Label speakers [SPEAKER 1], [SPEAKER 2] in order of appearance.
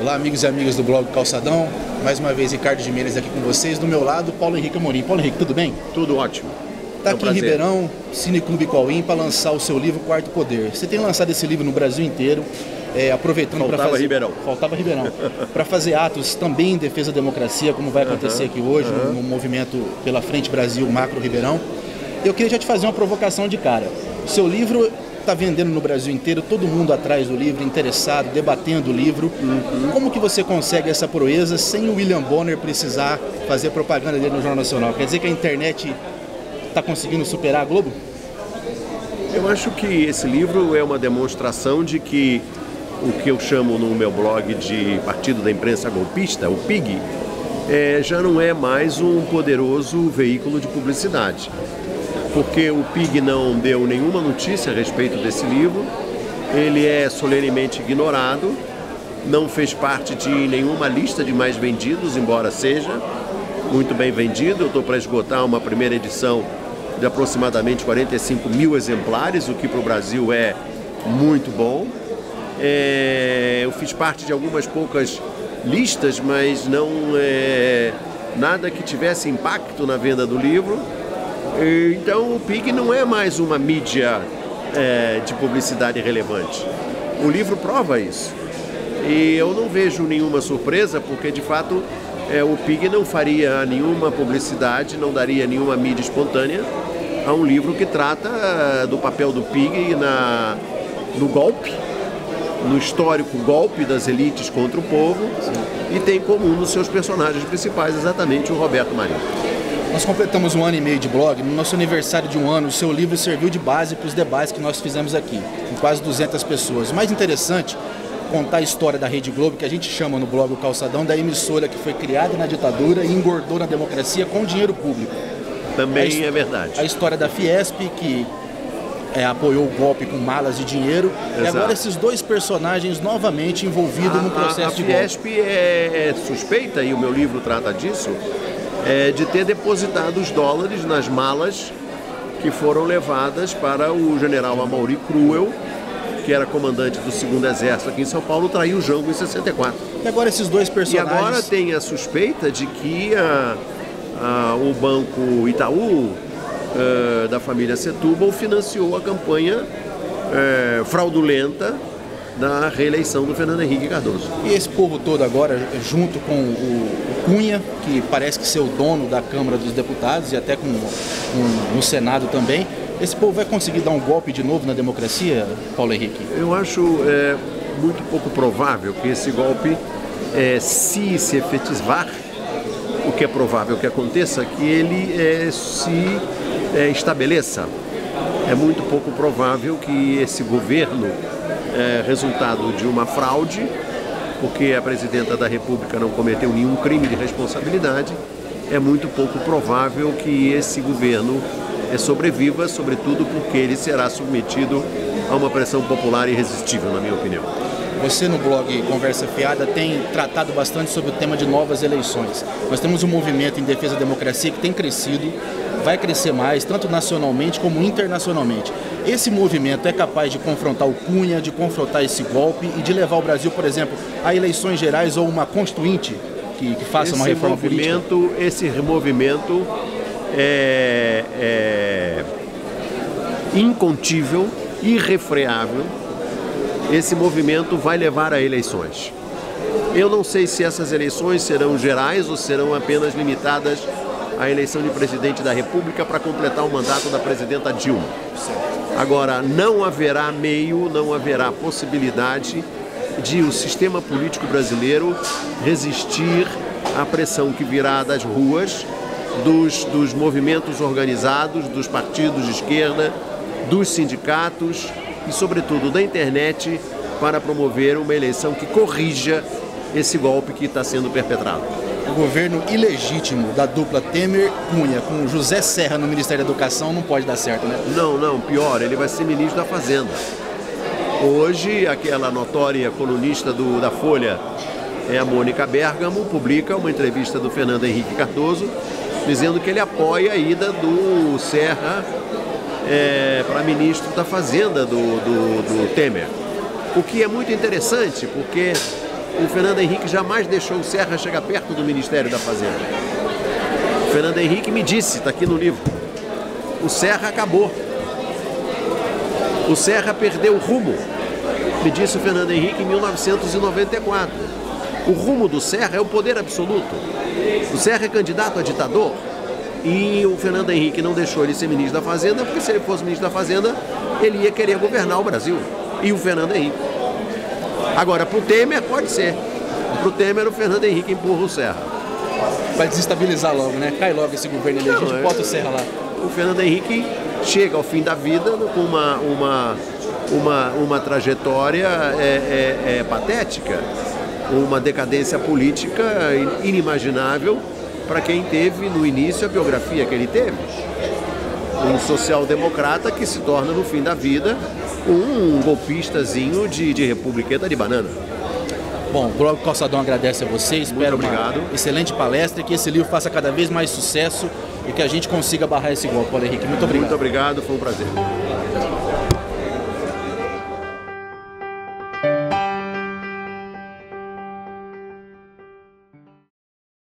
[SPEAKER 1] Olá, amigos e amigas do blog Calçadão. Mais uma vez, Ricardo Jimenez aqui com vocês. Do meu lado, Paulo Henrique Amorim. Paulo Henrique, tudo bem?
[SPEAKER 2] Tudo ótimo.
[SPEAKER 1] Está é aqui prazer. em Ribeirão, Cine Clube Coim, para lançar o seu livro Quarto Poder. Você tem lançado esse livro no Brasil inteiro, é, aproveitando para fazer...
[SPEAKER 2] Ribeirão.
[SPEAKER 1] Faltava Ribeirão. para fazer atos também em defesa da democracia, como vai acontecer aqui hoje, no, no movimento pela Frente Brasil Macro Ribeirão. Eu queria já te fazer uma provocação de cara. O seu livro está vendendo no Brasil inteiro, todo mundo atrás do livro, interessado, debatendo o livro. Uhum. Como que você consegue essa proeza sem o William Bonner precisar fazer propaganda dele no Jornal Nacional? Quer dizer que a internet está conseguindo superar a Globo?
[SPEAKER 2] Eu acho que esse livro é uma demonstração de que o que eu chamo no meu blog de Partido da Imprensa Golpista, o PIG, é, já não é mais um poderoso veículo de publicidade porque o PIG não deu nenhuma notícia a respeito desse livro, ele é solenemente ignorado, não fez parte de nenhuma lista de mais vendidos, embora seja muito bem vendido. Eu estou para esgotar uma primeira edição de aproximadamente 45 mil exemplares, o que para o Brasil é muito bom. É, eu fiz parte de algumas poucas listas, mas não é, nada que tivesse impacto na venda do livro. Então o PIG não é mais uma mídia é, de publicidade relevante. O livro prova isso. E eu não vejo nenhuma surpresa, porque de fato é, o PIG não faria nenhuma publicidade, não daria nenhuma mídia espontânea a um livro que trata é, do papel do PIG na, no golpe, no histórico golpe das elites contra o povo, Sim. e tem como um dos seus personagens principais exatamente o Roberto Marinho.
[SPEAKER 1] Nós completamos um ano e meio de blog. No nosso aniversário de um ano, o seu livro serviu de base para os debates que nós fizemos aqui, com quase 200 pessoas. O mais interessante, contar a história da Rede Globo, que a gente chama no blog o Calçadão, da emissora que foi criada na ditadura e engordou na democracia com dinheiro público.
[SPEAKER 2] Também é verdade.
[SPEAKER 1] A história da Fiesp, que é, apoiou o golpe com malas de dinheiro. Exato. E agora esses dois personagens novamente envolvidos no processo a, a
[SPEAKER 2] de
[SPEAKER 1] golpe.
[SPEAKER 2] A Fiesp é, é suspeita, e o meu livro trata disso, é, de ter depositado os dólares nas malas que foram levadas para o general Amaury Cruel, que era comandante do segundo exército aqui em São Paulo, traiu o Jango em 64.
[SPEAKER 1] E agora esses dois personagens...
[SPEAKER 2] E agora tem a suspeita de que a, a, o banco Itaú, uh, da família Setúbal, financiou a campanha uh, fraudulenta da reeleição do Fernando Henrique Cardoso.
[SPEAKER 1] E esse povo todo agora, junto com o, Cunha, que parece que ser o dono da Câmara dos Deputados e até com, com no Senado também, esse povo vai conseguir dar um golpe de novo na democracia, Paulo Henrique?
[SPEAKER 2] Eu acho é, muito pouco provável que esse golpe, é, se se efetivar, o que é provável que aconteça, que ele é, se é, estabeleça. É muito pouco provável que esse governo é, resultado de uma fraude, porque a presidenta da República não cometeu nenhum crime de responsabilidade, é muito pouco provável que esse governo é, sobreviva, sobretudo porque ele será submetido a uma pressão popular irresistível, na minha opinião.
[SPEAKER 1] Você no blog Conversa Fiada tem tratado bastante sobre o tema de novas eleições. Nós temos um movimento em defesa da democracia que tem crescido, vai crescer mais, tanto nacionalmente como internacionalmente. Esse movimento é capaz de confrontar o Cunha, de confrontar esse golpe e de levar o Brasil, por exemplo, a eleições gerais ou uma constituinte que, que faça esse uma reforma
[SPEAKER 2] movimento,
[SPEAKER 1] política?
[SPEAKER 2] Esse movimento é, é incontível, irrefreável. Esse movimento vai levar a eleições. Eu não sei se essas eleições serão gerais ou serão apenas limitadas à eleição de presidente da República para completar o mandato da presidenta Dilma. Agora, não haverá meio, não haverá possibilidade de o sistema político brasileiro resistir à pressão que virá das ruas, dos, dos movimentos organizados, dos partidos de esquerda, dos sindicatos e, sobretudo, da internet para promover uma eleição que corrija esse golpe que está sendo perpetrado
[SPEAKER 1] o governo ilegítimo da dupla Temer-Cunha com José Serra no Ministério da Educação não pode dar certo, né?
[SPEAKER 2] Não, não, pior, ele vai ser ministro da Fazenda. Hoje, aquela notória colunista do, da Folha, é a Mônica Bergamo, publica uma entrevista do Fernando Henrique Cardoso, dizendo que ele apoia a ida do Serra é, para ministro da Fazenda do, do, do Temer. O que é muito interessante, porque o Fernando Henrique jamais deixou o Serra chegar perto do Ministério da Fazenda. O Fernando Henrique me disse, está aqui no livro, o Serra acabou. O Serra perdeu o rumo, me disse o Fernando Henrique em 1994. O rumo do Serra é o poder absoluto. O Serra é candidato a ditador e o Fernando Henrique não deixou ele ser ministro da Fazenda, porque se ele fosse ministro da Fazenda, ele ia querer governar o Brasil. E o Fernando Henrique. Agora, para o Temer, pode ser. Para o Temer, o Fernando Henrique empurra o Serra.
[SPEAKER 1] Vai desestabilizar logo, né? Cai logo esse governo elegido, é... bota o Serra lá.
[SPEAKER 2] O Fernando Henrique chega ao fim da vida com uma, uma, uma, uma trajetória é, é, é patética, uma decadência política inimaginável para quem teve no início a biografia que ele teve. Um social-democrata que se torna no fim da vida um golpistazinho de, de republiqueta de banana.
[SPEAKER 1] Bom, o Blog Calçadão agradece a você, espero
[SPEAKER 2] Muito obrigado.
[SPEAKER 1] excelente palestra, que esse livro faça cada vez mais sucesso e que a gente consiga barrar esse golpe, Paulo Henrique. Muito obrigado.
[SPEAKER 2] Muito obrigado, foi um prazer.